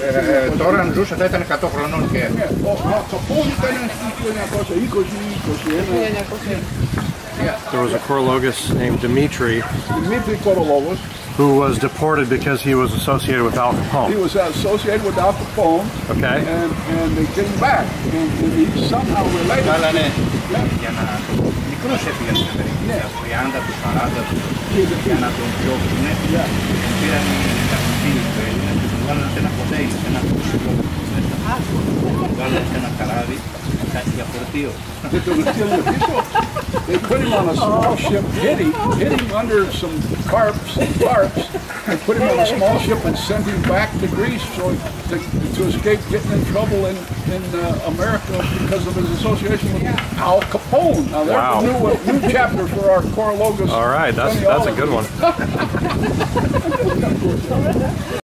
Ε, ε, τώρα αν ζούσε θα ήταν 100 χρονών και Ναι, ο ο Καπόν ήταν στο 1920-21. There was a Korologos named Dmitri Δημήτρη Κορολόγος, who was deported because he was associated with Al he Capone. was associated with Al Capone, Okay. and, and they came back, and, and he somehow related. βάλανε Yeah. για να μικρός έφυγε στην Αμερική, στα 30 του 40 του, He's a για kid. να τον διώξουν. Yeah. Πήραν they put him on a small ship, hid him, hid him under some carps and tarps, and put him on a small ship and sent him back to Greece so to, to escape getting in trouble in, in uh, America because of his association with Al Capone. Now Wow. a new, new chapter for our Korologos. All right, that's that's a good one.